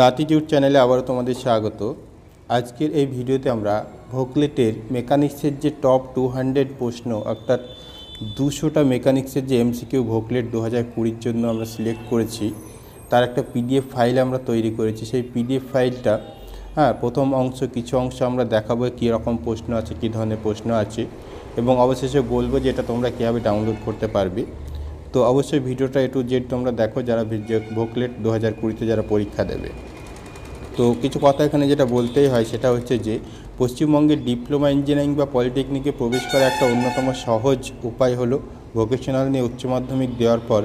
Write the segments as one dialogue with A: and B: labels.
A: নাতিটিউড চ্যানেলে আবারও তোমাদের স্বাগত। আজকের এই ভিডিওতে আমরা ভোকলেটের মেকানিক্সের যে টপ টু হান্ড্রেড প্রশ্ন, অর্থাৎ দুশোটা মেকানিক্সের যে এমসিকিউ ভোকলেট দু হাজার কুড়ির জন্য আমরা সিলেক্ট করেছি, তার একটা পিডিএফ ফাইল আমরা তৈরি করেছি। সেই পিডিএফ ফাইলটা হ্যাঁ প্রথম অংশ, কিছু অংশ আমরা দেখাবো কী রকম প্রশ্ন আছে, কী ধরনের প্রশ্ন আছে, এবং অবশেষে বলব যে এটা তোমরা কীভাবে ডাউনলোড করতে পারবে। তো অবশ্যই ভিডিওটা একটু জেড তোমরা দেখো যারা ভোকলেট দু হাজার কুড়িতে যারা পরীক্ষা দেবে। তো কিছু কথা এখানে যেটা বলতেই হয় সেটা হচ্ছে যে পশ্চিমবঙ্গের ডিপ্লোমা ইঞ্জিনিয়ারিং বা পলিটেকনিকে প্রবেশ করা একটা অন্যতম সহজ উপায় হলো ভোকেশনাল নিয়ে উচ্চ মাধ্যমিক দেওয়ার পর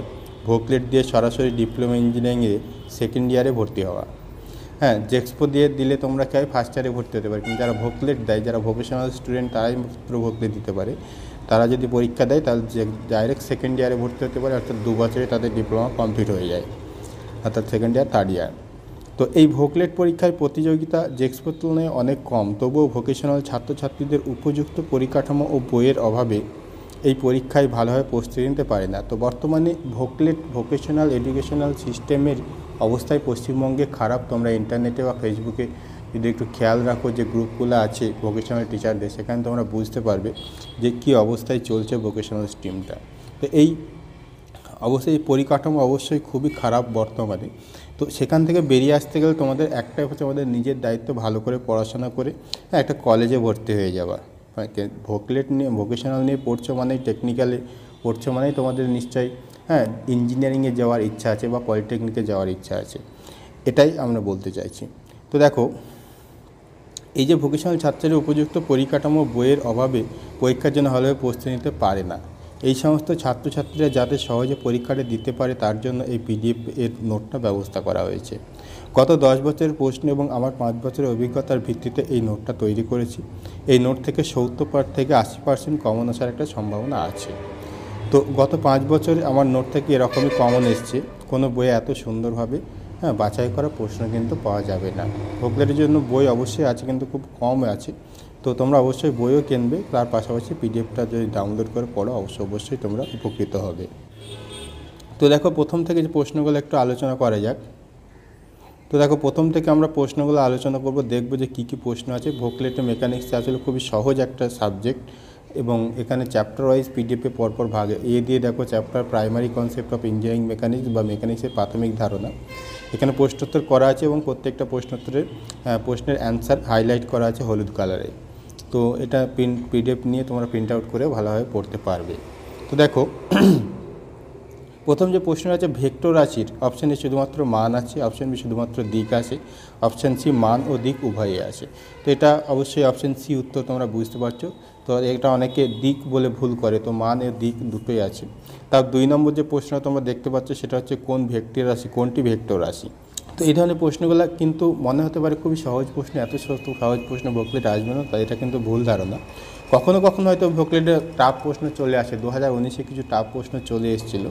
A: ভোকলেট দিয়ে সরাসরি ডিপ্লোমা ইঞ্জিনিয়ারিংয়ে সেকেন্ড ইয়ারে ভর্তি হওয়া। হ্যাঁ জেক্সপো দিয়ে দিলে তোমরা চাই ফার্স্ট ইয়ারে ভর্তি হতে পারে, কিন্তু যারা ভোকলেট দেয়, যারা ভোকেশনাল স্টুডেন্ট তারাই ভোকলেট দিতে পারে। তারা যদি পরীক্ষা দেয়, তাহলে ডাইরেক্ট সেকেন্ড ইয়ারে ভর্তি হতে পারে, অর্থাৎ দু বছরে তাদের ডিপ্লোমা কমপ্লিট হয়ে যায়। অর্থাৎ সেকেন্ড ইয়ার থার্ড ইয়ার তো এই ভোকলেট পরীক্ষায় প্রতিযোগিতা জেক্সপোর তুলনায় অনেক কম, তবুও ভোকেশনাল ছাত্রছাত্রীদের উপযুক্ত পরিকাঠামো ও বইয়ের অভাবে এই পরীক্ষায় ভালোভাবে প্রস্তুতি নিতে পারে না। তো বর্তমানে ভোকলেট ভোকেশনাল এডুকেশনাল সিস্টেমের অবস্থায় পশ্চিমবঙ্গে খারাপ। তোমরা ইন্টারনেটে বা ফেসবুকে যদি একটু খেয়াল রাখো যে গ্রুপগুলো আছে ভোকেশনাল টিচারদের সেখানে তোমরা বুঝতে পারবে যে কী অবস্থায় চলছে ভোকেশনাল স্ট্রিমটা তো এই অবশ্যই এই পরিকাঠামো অবশ্যই খুবই খারাপ বর্তমানে। তো সেখান থেকে বেরিয়ে আসতে গেলে তোমাদের একটাই হচ্ছে আমাদের নিজের দায়িত্ব ভালো করে পড়াশোনা করে হ্যাঁ একটা কলেজে ভর্তি হয়ে যাওয়া। ভোকলেট নিয়ে ভোকেশনাল নিয়ে পড়ছো মানেই টেকনিক্যালে পড়ছো মানেই তোমাদের নিশ্চয়ই হ্যাঁ ইঞ্জিনিয়ারিংয়ে যাওয়ার ইচ্ছা আছে বা পলিটেকনিকে যাওয়ার ইচ্ছা আছে। এটাই আমরা বলতে চাইছি। তো দেখো এই যে ভোকেশনাল ছাত্রীরা উপযুক্ত পরিকাঠামো বইয়ের অভাবে পরীক্ষার জন্য ভালোভাবে প্রস্তুতি নিতে পারে না। এই সমস্ত ছাত্রছাত্রীরা যাতে সহজে পরীক্ষাটা দিতে পারে তার জন্য এই পিডিএফ এর নোটটা ব্যবস্থা করা হয়েছে। গত দশ বছরের প্রশ্ন এবং আমার পাঁচ বছরের অভিজ্ঞতার ভিত্তিতে এই নোটটা তৈরি করেছি। এই নোট থেকে সত্তর পার থেকে আশি পার্সেন্ট কমন আসার একটা সম্ভাবনা আছে। তো গত পাঁচ বছরে আমার নোট থেকে এরকমই কমন এসছে। কোনো বইয়ে এত সুন্দরভাবে হ্যাঁ বাছাই করা প্রশ্ন কিন্তু পাওয়া যাবে না। ভোগলেটের জন্য বই অবশ্যই আছে, কিন্তু খুব কম আছে। তো তোমরা অবশ্যই বইও কিনবে, তার পাশাপাশি পিডিএফটা যদি ডাউনলোড করে পড়ো অবশ্যই অবশ্যই তোমরা উপকৃত হবে। তো দেখো, প্রথম থেকে যে প্রশ্নগুলো একটু আলোচনা করা যাক। তো দেখো, প্রথম থেকে আমরা প্রশ্নগুলো আলোচনা করব, দেখব যে কী কী প্রশ্ন আছে। ভোকলেটে মেকানিক্স আসলে খুবই সহজ একটা সাবজেক্ট এবং এখানে চ্যাপ্টার ওয়াইজ পিডিএফে পরপর ভাগে। এ দিয়ে দেখো chapter primary concept of engineering mechanics বা মেকানিক্সের প্রাথমিক ধারণা। এখানে প্রশ্নোত্তর করা আছে এবং প্রত্যেকটা প্রশ্নোত্তরের প্রশ্নের অ্যান্সার হাইলাইট করা আছে হলুদ কালারে তো এটা প্রিন্ট পিডিএফ নিয়ে তোমরা প্রিন্ট আউট করে ভালোভাবে পড়তে পারবে। তো দেখো প্রথম যে প্রশ্ন আছে, ভেক্টর রাশির অপশান এ শুধুমাত্র মান আছে অপশান বি শুধুমাত্র দিক আছে অপশান সি মান ও দিক উভয়ই আছে। তো এটা অবশ্যই অপশান সি উত্তর তোমরা বুঝতে পারছ। তো এটা অনেকে দিক বলে ভুল করে, তো মান ও দিক দুটোই আছে। তার দুই নম্বর যে প্রশ্ন তোমরা দেখতে পাচ্ছ, সেটা হচ্ছে কোন ভেক্টর রাশি, কোনটি ভেক্টর রাশি? তো এই ধরনের প্রশ্নগুলো কিন্তু মনে হতে পারে খুবই সহজ প্রশ্ন, এত সহজ প্রশ্ন ভোকলেট আসবে না তাই এটা কিন্তু ভুল ধারণা। কখনো কখনো হয়তো ভোকলেটে টাফ প্রশ্ন চলে আসে দু হাজার উনিশে কিছু টাফ প্রশ্ন চলে এসেছিল।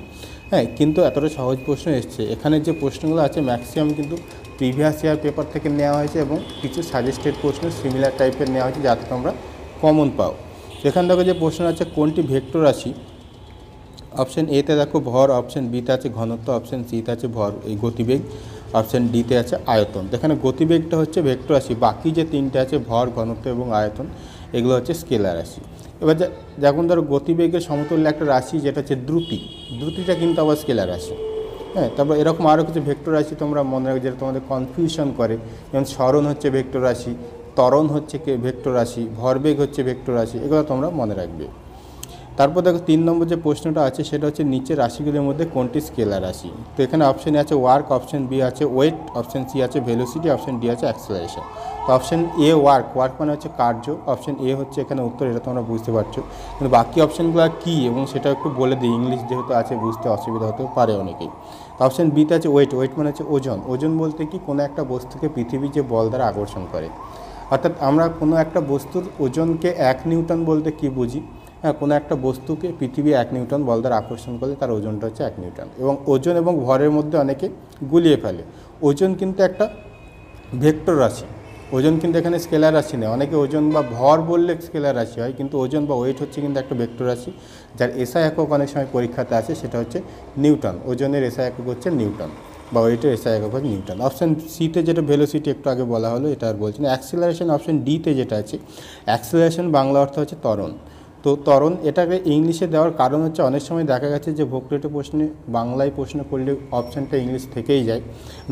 A: হ্যাঁ কিন্তু এতটা সহজ প্রশ্ন এসছে। এখানে যে প্রশ্নগুলো আছে ম্যাক্সিমাম কিন্তু প্রিভিয়াস ইয়ার পেপার থেকে নেওয়া হয়েছে এবং কিছু সাজেস্টেড প্রশ্ন সিমিলার টাইপের নেওয়া হয়েছে যাতে তোমরা কমন পাও। এখান থেকে যে প্রশ্ন আছে, কোনটি ভেক্টর রাশি? অপশান এতে দেখো ভর অপশান বিতে আছে ঘনত্ব অপশান সিতে আছে ভর, এই গতিবেগ। অপশান ডিতে আছে আয়তন। এখানে গতিবেগটা হচ্ছে ভেক্টর রাশি। বাকি যে তিনটে আছে, ভর, ঘনত্ব এবং আয়তন। এগুলো হচ্ছে স্কেলার রাশি। এবার যখন ধরো গতিবেগের সমতুল্য একটা রাশি, যেটা হচ্ছে দ্রুতি, দ্রুতিটা কিন্তু আবার স্কেলার রাশি। হ্যাঁ তারপর এরকম আরও কিছু ভেক্টর রাশি তোমরা মনে রাখো যেটা তোমাদের কনফিউশন করে। যেমন স্মরণ হচ্ছে ভেক্টর রাশি, ত্বরণ হচ্ছে ভেক্টর রাশি, ভরবেগ হচ্ছে ভেক্টর রাশি, এগুলো তোমরা মনে রাখবে। তারপর দেখো তিন নম্বর যে প্রশ্নটা আছে, সেটা হচ্ছে নিচের রাশিগুলির মধ্যে কোনটি স্কেলার রাশি? তো এখানে অপশানে আছে ওয়ার্ক অপশান বি আছে ওয়েট অপশান সি আছে ভেলোসিটি অপশান ডি আছে অ্যাক্সেলারেশন তো অপশান এ ওয়ার্ক ওয়ার্ক মানে হচ্ছে কার্য অপশান এ হচ্ছে এখানে উত্তর, এটা তোমরা বুঝতে পারছ। কিন্তু বাকি অপশানগুলো কী এবং সেটা একটু বলে দিই ইংলিশ যেহেতু আছে, বুঝতে অসুবিধা হতে পারে অনেকেই। তো অপশান বিতে আছে ওয়েট ওয়েট মানে হচ্ছে ওজন। ওজন বলতে কি, কোনো একটা বস্তুকে পৃথিবী যে বল দ্বারা আকর্ষণ করে। অর্থাৎ আমরা কোনো একটা বস্তুর ওজনকে এক নিউটন বলতে কি বুঝি? হ্যাঁ কোনো একটা বস্তুকে পৃথিবী এক নিউটন বল দ্বারা আকর্ষণ করলে তার ওজনটা হচ্ছে এক নিউটন। এবং ওজন এবং ভরের মধ্যে অনেকে গুলিয়ে ফেলে। ওজন কিন্তু একটা ভেক্টর রাশি। ওজন কিন্তু এখানে স্কেলার রাশি নেই অনেকে ওজন বা ভর বললে স্কেলার রাশি হয়, কিন্তু ওজন বা ওয়েট হচ্ছে কিন্তু একটা ভেক্টর রাশি, যার এসআই একক অনেক সময় পরীক্ষাতে আছে সেটা হচ্ছে নিউটন। ওজনের এসআই একক হচ্ছে নিউটন বা ওয়েটের এসআই একক হচ্ছে নিউটন। অপশান সিতে যেটা ভেলোসিটি একটু আগে বলা হলো, এটা আর বলছি না। অ্যাক্সিলারেশন অপশান ডিতে যেটা আছে, অ্যাক্সিলারেশন বাংলা অর্থ হচ্ছে ত্বরণ। তো তরণ, এটাকে ইংলিশে দেওয়ার কারণ হচ্ছে অনেক সময় দেখা গেছে যে ভোক্রেটে প্রশ্নে, বাংলায় প্রশ্ন করলে অপশানটা ইংলিশ থেকেই যায়।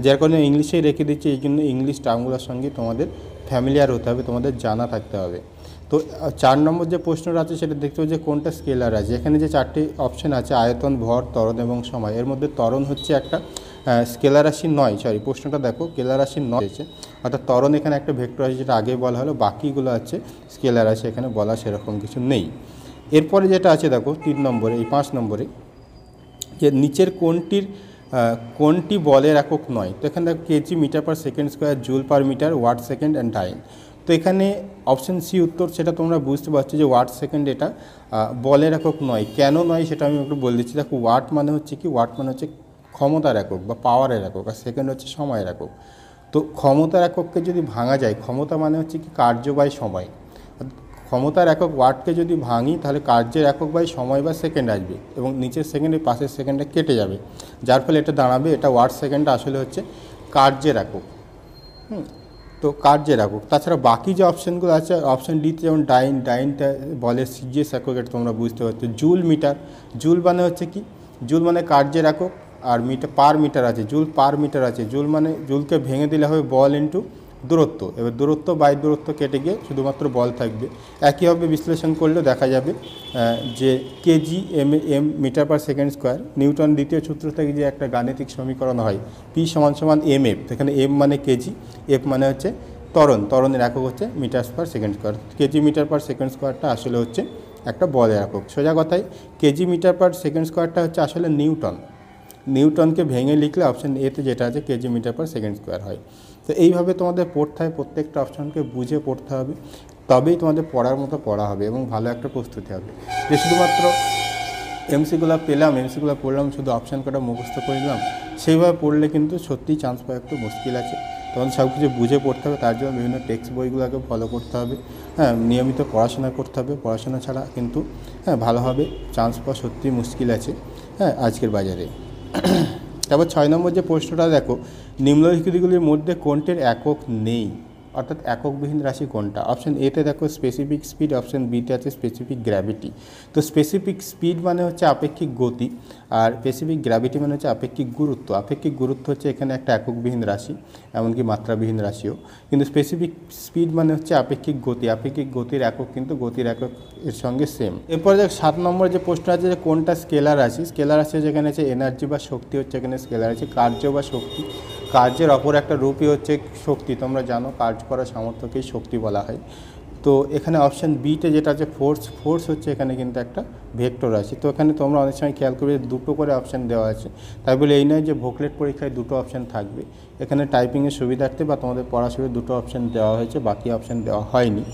A: যার কারণে ইংলিশেই রেখে দিচ্ছে, এই জন্য ইংলিশ টার্মগুলোর সঙ্গে তোমাদের ফ্যামিলিয়ার হতে হবে, তোমাদের জানা থাকতে হবে। তো চার নম্বর যে প্রশ্নটা আছে, সেটা দেখতে যে কোনটা স্কেলার আছে। এখানে যে চারটি অপশন আছে, আয়তন, ভর, তরণ এবং সময়, এর মধ্যে তরণ হচ্ছে একটা। স্কেলার রাশি নয় সরি প্রশ্নটা দেখো, স্কেলার রাশি নয় আছে অর্থাৎ তরণ এখানে একটা ভেক্টর আছে, যেটা আগে বলা হলো, বাকিগুলো আছে, স্কেলার আছে, এখানে বলা সেরকম কিছু নেই। এরপরে যেটা আছে, দেখো, তিন নম্বরে, এই পাঁচ নম্বরে, যে নিচের কোনটির কোনটি বলের একক নয়। তো এখানে দেখো, KG metre per second square, joule per metre, watt second and time তো এখানে অপশন সি উত্তর, সেটা তোমরা বুঝতে পারছ যে ওয়াট সেকেন্ড এটা বলের একক নয়। কেন নয় সেটা আমি একটু বলে দিচ্ছি। দেখো, ওয়াট মানে হচ্ছে কি? ওয়াট মানে হচ্ছে ক্ষমতার একক বা পাওয়ারের একক আর সেকেন্ড হচ্ছে সময়ের একক। তো ক্ষমতার একককে যদি ভাঙা যায়, ক্ষমতা মানে হচ্ছে কি কার্য বাই সময়। ক্ষমতার একক ওয়ার্ডকে যদি ভাঙি, তাহলে কার্যের একক বাই সময় বা সেকেন্ড আসবে এবং নিচের সেকেন্ডে পাশের সেকেন্ডে কেটে যাবে। যার ফলে এটা দাঁড়াবে, এটা ওয়ার্ড সেকেন্ডটা আসলে হচ্ছে কার্যের একক। হুম, তো কার্যের একক। তাছাড়া বাকি যে অপশানগুলো আছে অপশান ডিতে যেমন ডাইন ডাইনটা বলে সিজিএস একক, এটা তোমরা বুঝতে পারছ। জুল মিটার, জুল মানে হচ্ছে কি? জুল মানে কার্যের একক। আর মিটার, পার মিটার আছে, জুল পার মিটার আছে। জুল মানে জুলকে ভেঙে দিলে হবে বল ইন্টু দূরত্ব। এবার দূরত্ব বাই দূরত্ব কেটে গিয়ে শুধুমাত্র বল থাকবে। একইভাবে বিশ্লেষণ করলেও দেখা যাবে যে KG M M metre per second square, Newton দ্বিতীয় সূত্র থেকে যে একটা গাণিতিক সমীকরণ হয় পি সমান সমান এম এফ এখানে এম মানে কেজি এফ মানে হচ্ছে তরণ তরণের একক হচ্ছে metre per second square. KG metre per second স্কোয়ারটা আসলে হচ্ছে একটা বলের একক। সোজা কথায় কেজি মিটার পার সেকেন্ড স্কোয়ারটা হচ্ছে আসলে নিউটন। নিউটনকে ভেঙে লিখলে অপশান এতে যেটা আছে KG metre per second square হয়। তো এইভাবে তোমাদের পড়তে হয়, প্রত্যেকটা অপশানকে বুঝে পড়তে হবে। তবেই তোমাদের পড়ার মতো পড়া হবে এবং ভালো একটা প্রস্তুতি হবে। যে শুধুমাত্র এমসিগুলো পেলাম এমসিগুলো পড়লাম, শুধু অপশান কটা মুখস্থ করে নিলাম, সেইভাবে পড়লে কিন্তু সত্যিই চান্স পাওয়া একটু মুশকিল আছে। তখন সব কিছু বুঝে পড়তে হবে, তার জন্য বিভিন্ন টেক্সট বইগুলোকে ফলো করতে হবে। হ্যাঁ নিয়মিত পড়াশোনা করতে হবে। পড়াশোনা ছাড়া কিন্তু হ্যাঁ ভালোভাবে চান্স পাওয়া সত্যিই মুশকিল আছে। হ্যাঁ আজকের বাজারে। তারপর ছয় নম্বর যে প্রশ্নটা দেখো, নিম্নলিখিতগুলির মধ্যে কোনটির একক নেই? অর্থাৎ এককবিহীন রাশি কোনটা? অপশন এতে দেখো স্পেসিফিক স্পিড অপশন বিতে আছে স্পেসিফিক গ্র্যাভিটি তো স্পেসিফিক স্পিড মানে হচ্ছে আপেক্ষিক গতি। আর স্পেসিফিক গ্র্যাভিটি মানে হচ্ছে আপেক্ষিক গুরুত্ব। আপেক্ষিক গুরুত্ব হচ্ছে এখানে একটা এককবিহীন রাশি, এমনকি মাত্রাবিহীন রাশিও। কিন্তু স্পেসিফিক স্পিড মানে হচ্ছে আপেক্ষিক গতি। আপেক্ষিক গতির একক কিন্তু গতির একক এর সঙ্গে সেম এরপরে দেখ, সাত নম্বর যে প্রশ্ন আছে যে কোনটা স্কেলার রাশি? স্কেলার রাশি যেখানে আছে এনার্জি বা শক্তি হচ্ছে এখানে স্কেলার আছে কার্য বা শক্তি। কার্যের অপর একটা রূপই হচ্ছে শক্তি। তোমরা জানো কার্য করার সামর্থ্যকেই শক্তি বলা হয়। তো এখানে অপশান বিতে যেটা আছে ফোর্স ফোর্স হচ্ছে এখানে কিন্তু একটা ভেক্টর আছে। তো এখানে তোমরা অনেক সময় খেয়াল করবে দুটো করে অপশান দেওয়া আছে। তাই বলে এই নয় যে ভোকলেট পরীক্ষায় দুটো অপশান থাকবে। এখানে টাইপিংয়ের সুবিধার্থে বা তোমাদের পড়াশোনায় দুটো অপশান দেওয়া হয়েছে, বাকি অপশান দেওয়া হয়নি।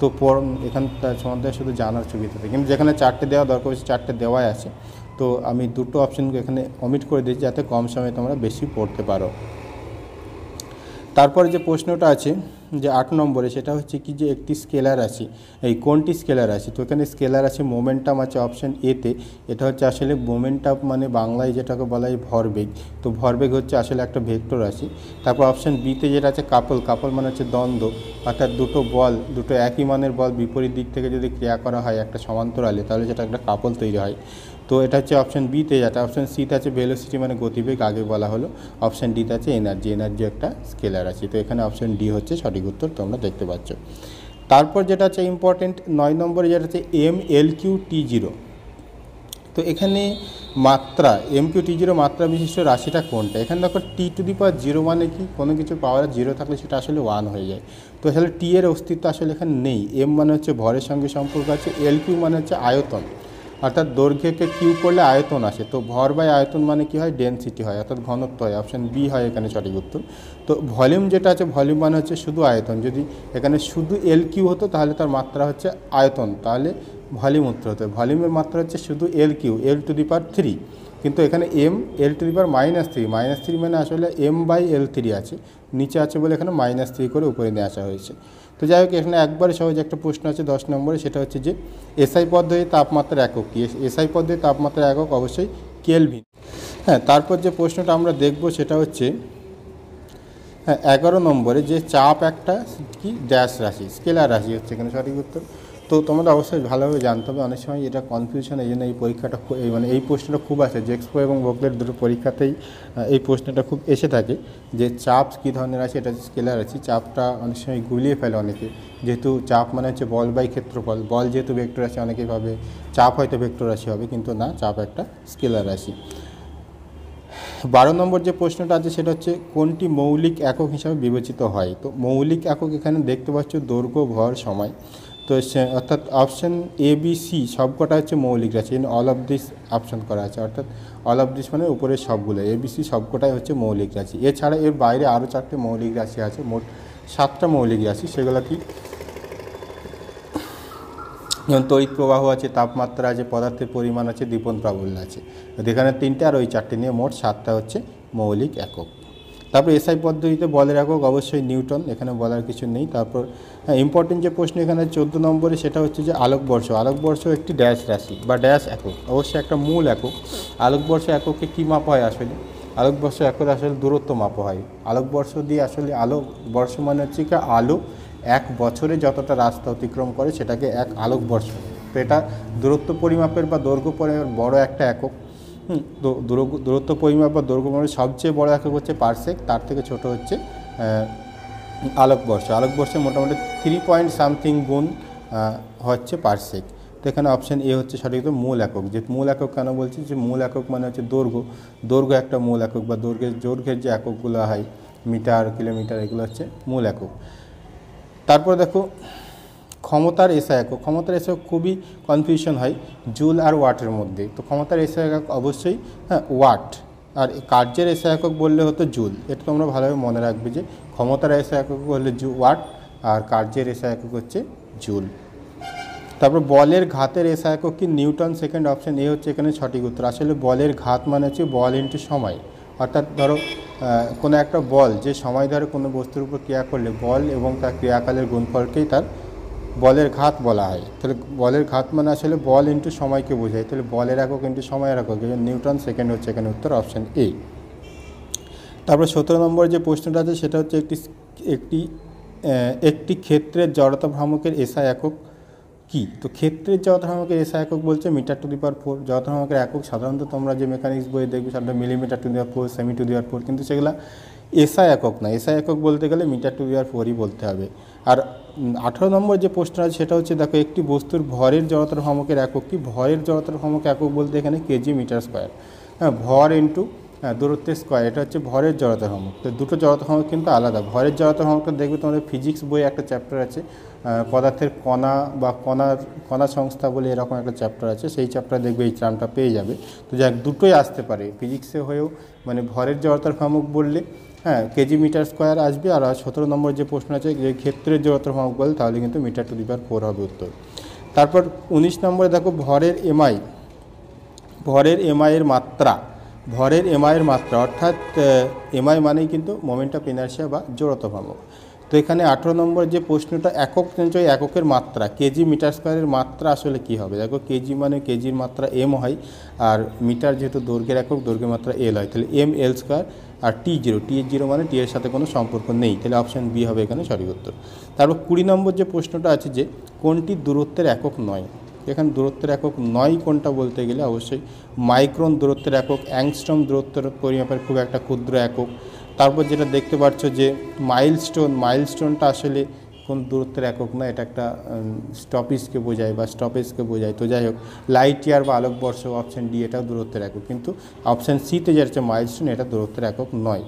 A: তো পর এখানে তার সম্বন্ধে শুধু জানার সুবিধাতে কিন্তু যেখানে চারটে দেওয়া দরকার হচ্ছে চারটে দেওয়াই আছে। তো আমি দুটো অপশানকে এখানে অমিট করে দিয়েছি যাতে কম সময়ে তোমরা বেশি পড়তে পারো। তারপরে যে প্রশ্নটা আছে যে আট নম্বরে সেটা হচ্ছে কি যে একটি স্কেলার আছে। এই কোনটি স্কেলার আছে? তো এখানে স্কেলার আছে মোমেন্টাম আছে অপশান এতে এটা হচ্ছে আসলে মোমেন্টাম মানে বাংলায় যেটাকে বলা হয় ভরবেগ। তো ভরবেগ হচ্ছে আসলে একটা ভেক্টর রাশি তারপর অপশান বিতে যেটা আছে কাপল কাপল মানে হচ্ছে দ্বন্দ্ব। অর্থাৎ দুটো বল, দুটো একই মানের বল বিপরীত দিক থেকে যদি ক্রিয়া করা হয় একটা সমান্তরালে, তাহলে সেটা একটা কাপল তৈরি হয়। তো এটা হচ্ছে অপশান বিতে যেটা অপশান সিতে আছে ভেলোসিটি মানে গতিবেগ, আগে বলা হলো। অপশান ডিতে আছে এনার্জি এনার্জি একটা স্কেলার আছে। তো এখানে অপশান ডি হচ্ছে সঠিক উত্তর তোমরা দেখতে পাচ্ছ। তারপর যেটা হচ্ছে ইম্পর্টেন্ট নয় নম্বরে যেটা হচ্ছে M L Q T zero তো এখানে মাত্রা এম কিউ টি জিরো মাত্রা বিশিষ্ট রাশিটা কোনটা? এখানে দেখো টি টু দি পাওয়ার জিরো মানে কি? কোনো কিছু পাওয়ার জিরো থাকলে সেটা আসলে ওয়ান হয়ে যায়। তো আসলে টি এর অস্তিত্ব আসলে এখানে নেই। এম মানে হচ্ছে ভরের সঙ্গে সম্পর্ক আছে এল কিউ মানে হচ্ছে আয়তন। অর্থাৎ দৈর্ঘ্যকে কিউ করলে আয়তন আসে। তো ভর বাই আয়তন মানে কি হয়? ডেনসিটি হয়, অর্থাৎ ঘনত্ব হয়। অপশান বি হয় এখানে সঠিক উত্তর। তো ভলিউম যেটা আছে ভলিউম মানে হচ্ছে শুধু আয়তন। যদি এখানে শুধু এল কিউ হতো, তাহলে তার মাত্রা হচ্ছে আয়তন। তাহলে ভলিউম উত্তর হতো। ভলিউমের মাত্রা হচ্ছে শুধু L cube L to the power three কিন্তু এখানে M L to the power minus three minus three মানে আসলে এম বাই এল থ্রি আছে, নিচে আছে বলে এখানে মাইনাস থ্রি করে উপরে নিয়ে আসা হয়েছে। তো যাই হোক, এখানে একবারে সহজ একটা প্রশ্ন আছে দশ নম্বরে, সেটা হচ্ছে যে এসআই পদ্ধতি তাপমাত্রা একক কি? এসআই পদ্ধতি তাপমাত্রা একক অবশ্যই কেলভিন হ্যাঁ তারপর যে প্রশ্নটা আমরা দেখব সেটা হচ্ছে হ্যাঁ এগারো নম্বরে যে চাপ একটা কি? ড্যাশ রাশি স্কেলার রাশি হচ্ছে এখানে সঠিক উত্তর। তো তোমাদের অবশ্যই ভালোভাবে জানতে হবে। অনেক সময় এটা কনফিউশন এই জন্য এই পরীক্ষাটা মানে এই প্রশ্নটা খুব আছে জেক্সপো এবং ভোগলের দুটো পরীক্ষাতেই এই প্রশ্নটা খুব এসে থাকে যে চাপ কী ধরনের আছে, এটা স্কেলার আছে, চাপটা অনেক সময় গুলিয়ে ফেলে অনেকে। যেহেতু চাপ মানে হচ্ছে বল বাই ক্ষেত্রফল। বল যেহেতু ভেক্টর আছে অনেকে ভাবে চাপ হয়তো ভেক্টর রাশি হবে, কিন্তু না, চাপ একটা স্কেলার রাশি। বারো নম্বর যে প্রশ্নটা আছে, সেটা হচ্ছে কোনটি মৌলিক একক হিসাবে বিবেচিত হয়? তো মৌলিক একক এখানে দেখতে পাচ্ছ দৈর্ঘ্য, ভর, সময়। তো অর্থাৎ অপশন এ বি সি সবকটা হচ্ছে মৌলিক রাশি অল অফ দিস অপশন করা আছে, অর্থাৎ অল অফ দিস মানে উপরের সবগুলো এ বি সি সবকটাই হচ্ছে মৌলিক রাশি। এছাড়া এর বাইরে আরও চারটে মৌলিক রাশি আছে, মোট সাতটা মৌলিক রাশি, সেগুলো কি? যেমন তড়িৎ প্রবাহ আছে, তাপমাত্রা আছে, পদার্থের পরিমাণ আছে দীপন প্রাবল্য আছে। এখানে তিনটে আর ওই চারটে নিয়ে মোট সাতটা হচ্ছে মৌলিক একক। তারপর এসআই পদ্ধতিতে বলের একক অবশ্যই নিউটন, এখানে বলার কিছু নেই। তারপর হ্যাঁ ইম্পর্টেন্ট যে প্রশ্ন এখানে চোদ্দ নম্বরে, সেটা হচ্ছে যে আলোকবর্ষ আলোকবর্ষ একটি ড্যাশ রাশি বা ড্যাশ একক, অবশ্যই একটা মূল একক। আলোকবর্ষ এককে কী মাপা হয় আসলে? আলোকবর্ষ একক আসলে দূরত্ব মাপা হয়। আলোকবর্ষ দিয়ে আসলে আলোকবর্ষ মানে হচ্ছে কি আলো এক বছরে যতটা রাস্তা অতিক্রম করে, সেটাকে এক আলোকবর্ষ তো এটা দূরত্ব পরিমাপের বা দৈর্ঘ্য পরিমাপের বড় একটা একক। দূরত্ব পরিমাপ বা দৈর্ঘ্য পরিমাপের সবচেয়ে বড় একক হচ্ছে পারসেক, তার থেকে ছোট হচ্ছে আলোকবর্ষ। আলোকবর্ষে মোটামুটি থ্রি পয়েন্ট সামথিং গুণ হচ্ছে পারসেক। তো এখানে অপশন এ হচ্ছে সঠিক মূল একক। যে মূল একক কেন বলছি? যে মূল একক মানে হচ্ছে দৈর্ঘ্য। দৈর্ঘ্য একটা মূল একক বা দৈর্ঘ্যের দৈর্ঘ্যের যে এককগুলো হয়, মিটার, কিলোমিটার, এগুলো হচ্ছে মূল একক। তারপর দেখো ক্ষমতার এসা একক ক্ষমতার এসা খুবই কনফিউশন হয় জুল আর ওয়াটের মধ্যে। তো ক্ষমতার এসা একক অবশ্যই হ্যাঁ ওয়াট আর কার্যের এসা একক বললে হতো জুল। এটা তোমরা ভালোভাবে মনে রাখবে যে ক্ষমতার এসা একক হলে জু, ওয়াট আর কার্যের এসা একক হচ্ছে জুল। তারপর বলের ঘাতের এসা একক কি? নিউটন সেকেন্ড অপশন, এ হচ্ছে এখানে সঠিক উত্তর। আসলে বলের ঘাত মানে হচ্ছে বল ইন্টু সময়। অর্থাৎ ধরো কোনো একটা বল যে সময় ধরে কোনো বস্তুর উপর ক্রিয়া করলে বল এবং তার ক্রিয়াকালের গুণফলকেই তার বলের ঘাত বলা হয়। তাহলে বলের ঘাত মানে আসলে বল ইন্টু সময়কে বোঝায়। তাহলে বলের একক ইন্টু সময়ের একক। নিউটন সেকেন্ড হচ্ছে এখানে উত্তর, অপশন এ তারপর সতেরো নম্বর যে প্রশ্নটা আছে, সেটা হচ্ছে একটি একটি একটি ক্ষেত্রের জড়তা ভ্রামকের এসা একক কি? তো ক্ষেত্রের জড়তা ভ্রামকের এসা একক বলছে মিটার টু দি ফোর। জড়তা ভ্রামকের একক সাধারণত তোমরা যে মেকানিক্স বই দেখবে সাধারণত millimetre to the four, centi to the four. কিন্তু সেগুলো এসা একক না এসা একক বলতে গেলে মিটার টু পাওয়ার ফোরই বলতে হবে। আর আঠারো নম্বর যে প্রশ্ন আছে সেটা হচ্ছে দেখো একটি বস্তুর ভরের জড়তার ভ্রামকের একক কি? ভরের জড়তার ভ্রামক একক বলতে এখানে কেজি মিটার স্কোয়ার। হ্যাঁ ভর ইন্টু হ্যাঁ দূরত্বের স্কোয়ার, এটা হচ্ছে ভরের জড়তা ভ্রামক তো দুটো জড়তা ভ্রামক কিন্তু আলাদা। ভরের জড়তা ভ্রামকটা দেখবে তোমাদের ফিজিক্স বই একটা চ্যাপ্টার আছে পদার্থের কণা বা কণার, কণা সংস্থা বলে এরকম একটা চ্যাপ্টার আছে, সেই চ্যাপ্টার দেখবে এই টার্মটা পেয়ে যাবে। তো যাক, দুটোই আসতে পারে ফিজিক্সে হয়েও মানে ভরের জড়তার ভ্রামক বললে। হ্যাঁ কেজি মিটার স্কোয়ার আসবে আর সতেরো নম্বর যে প্রশ্ন আছে, যে ক্ষেত্রের জড়তার ভ্রামক বলে, তাহলে কিন্তু metre to the power four হবে উত্তর। তারপর উনিশ নম্বরে দেখো, ভরের এমআই ভরের এমআইয়ের মাত্রা, ভরের এমআইয়ের মাত্রা, অর্থাৎ এমআই মানেই কিন্তু মোমেন্ট অফ ইনার্সিয়া বা জড়তা ভ্রামক তো এখানে আঠেরো নম্বর যে প্রশ্নটা, একক নিশ্চয়ই এককের মাত্রা, কেজি মিটার স্কোয়ারের মাত্রা আসলে কি হবে? দেখো, কেজি মানে কেজির মাত্রা এম হয়, আর মিটার যেহেতু দৈর্ঘ্যের একক, দৈর্ঘ্যের মাত্রা এল হয়, তাহলে এম এল স্কোয়ার আর টি জিরো টি এর জিরো মানে টি এর সাথে কোনো সম্পর্ক নেই। তাহলে অপশান বি হবে এখানে সঠিক উত্তর। তারপর কুড়ি নম্বর যে প্রশ্নটা আছে যে, কোনটি দূরত্বের একক নয়? এখানে দূরত্বের একক নয় কোনটা বলতে গেলে অবশ্যই মাইক্রন দূরত্বের একক অ্যাংস্ট্রম দূরত্বের পরিমাপের খুব একটা ক্ষুদ্র একক। তারপর যেটা দেখতে পাচ্ছ যে মাইলস্টোন মাইলস্টোনটা আসলে কোন দূরত্বের একক না, এটা একটা স্টপেজকে বোঝায় বা স্টপেজকে বোঝায়। তো যাই হোক লাইট ইয়ার বা আলোকবর্ষ অপশান ডি এটাও দূরত্বের একক, কিন্তু অপশান সিতে যে হচ্ছে মাইলস্টোন এটা দূরত্বের একক নয়।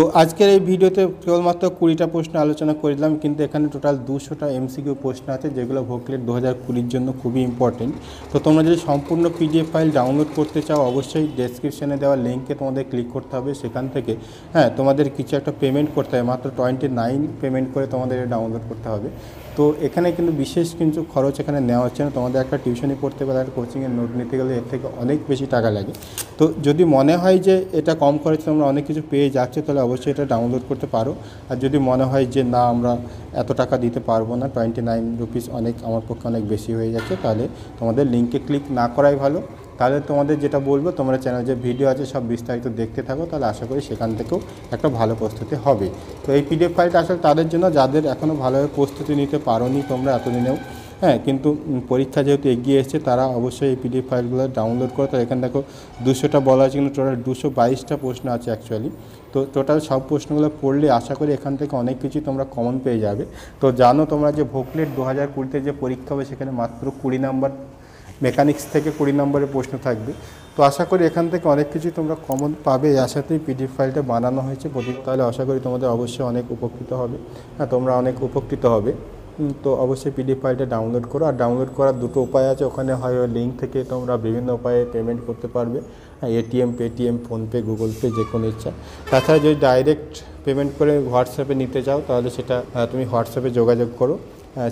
A: তো আজকের এই ভিডিওতে কেবলমাত্র কুড়িটা প্রশ্ন আলোচনা করলাম কিন্তু এখানে টোটাল দুশোটা এমসিকিউ প্রশ্ন আছে, যেগুলো ভোকলেট দু হাজার কুড়ির জন্য খুবই ইম্পর্টেন্ট তো তোমরা যদি সম্পূর্ণ পিডিএফ ফাইল ডাউনলোড করতে চাও, অবশ্যই ডেসক্রিপশানে দেওয়া লিঙ্কে তোমাদের ক্লিক করতে হবে, সেখান থেকে হ্যাঁ তোমাদের কিছু একটা পেমেন্ট করতে হবে, মাত্র টোয়েন্টি নাইন পেমেন্ট করে তোমাদের ডাউনলোড করতে হবে। তো এখানে কিন্তু বিশেষ কিন্তু খরচ এখানে নেওয়া হচ্ছে না। তোমাদের একটা টিউশনি পড়তে গেলে, একটা কোচিংয়ের নোট নিতে গেলে এর থেকে অনেক বেশি টাকা লাগে। তো যদি মনে হয় যে এটা কম খরচে তোমরা অনেক কিছু পেয়ে যাচ্ছে, তাহলে অবশ্যই এটা ডাউনলোড করতে পারো। আর যদি মনে হয় যে না, আমরা এত টাকা দিতে পারব না টোয়েন্টি নাইন রুপিস অনেক আমার পক্ষে অনেক বেশি হয়ে যাচ্ছে, তাহলে তোমাদের লিঙ্কে ক্লিক না করাই ভালো। তাহলে তোমাদের যেটা বলব, তোমরা চ্যানেল যে ভিডিও আছে সব বিস্তারিত দেখতে থাকো, তাহলে আশা করি সেখান থেকেও একটা ভালো প্রস্তুতি হবে। তো এই পিডিএফ ফাইলটা আসলে তাদের জন্য, যাদের এখনও ভালোভাবে প্রস্তুতি নিতে পারোনি তোমরা এতদিনেও হ্যাঁ কিন্তু পরীক্ষা যেহেতু এগিয়ে এসছে, তারা অবশ্যই এই পিডিএফ ফাইলগুলো ডাউনলোড করে তো এখানে দেখো দুশোটা বলা আছে কিন্তু টোটাল দুশো বাইশটা প্রশ্ন আছে অ্যাকচুয়ালি তো টোটাল সব প্রশ্নগুলো পড়লে আশা করি এখান থেকে অনেক কিছু তোমরা কমন পেয়ে যাবে। তো জানো তোমরা যে ভোকলেট দু হাজার কুড়িতে যে পরীক্ষা হবে, সেখানে মাত্র কুড়ি নাম্বার মেকানিক্স থেকে কুড়ি নম্বরের প্রশ্ন থাকবে। তো আশা করি এখান থেকে অনেক কিছু তোমরা কমন পাবে। এই আশাতেই পিডিএফ ফাইলটা বানানো হয়েছে। প্রদীপ, তাহলে আশা করি তোমাদের অবশ্যই অনেক উপকৃত হবে। হ্যাঁ তোমরা অনেক উপকৃত হবে। তো অবশ্যই পিডিএফ ফাইলটা ডাউনলোড করো। আর ডাউনলোড করার দুটো উপায় আছে। ওখানে হয় লিঙ্ক থেকে তোমরা বিভিন্ন উপায়ে পেমেন্ট করতে পারবে। হ্যাঁ ATM Paytm PhonePe Google Pay যে কোনো ইচ্ছা। তাছাড়া যদি ডাইরেক্ট পেমেন্ট করে হোয়াটসঅ্যাপে নিতে চাও, তাহলে সেটা তুমি হোয়াটসঅ্যাপে যোগাযোগ করো।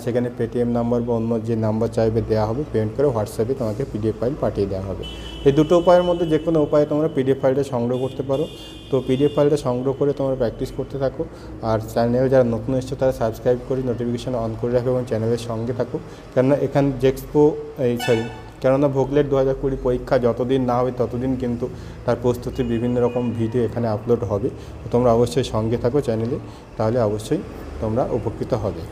A: সেখানে পেটিএম নাম্বার বা অন্য যে নাম্বার চাইবে দেওয়া হবে, পেমেন্ট করে হোয়াটসঅ্যাপে তোমাকে পিডিএফ ফাইল পাঠিয়ে দেওয়া হবে। এই দুটো উপায়ের মধ্যে যে কোনো উপায়ে তোমরা পিডিএফ ফাইলটা সংগ্রহ করতে পারো। তো পিডিএফ ফাইলটা সংগ্রহ করে তোমরা প্র্যাকটিস করতে থাকো। আর চ্যানেলে যারা নতুন এসছো, তারা সাবস্ক্রাইব করে নোটিফিকেশান অন করে রাখো এবং চ্যানেলের সঙ্গে থাকো। কেননা এখান জেক্সপো, এই সরি, কেননা ভোগলেট দু হাজার কুড়ি পরীক্ষা যতদিন না হবে, ততদিন কিন্তু তার প্রস্তুতির বিভিন্ন রকম ভিডিও এখানে আপলোড হবে। তোমরা অবশ্যই সঙ্গে থাকো চ্যানেলে, তাহলে অবশ্যই তোমরা উপকৃত হবে।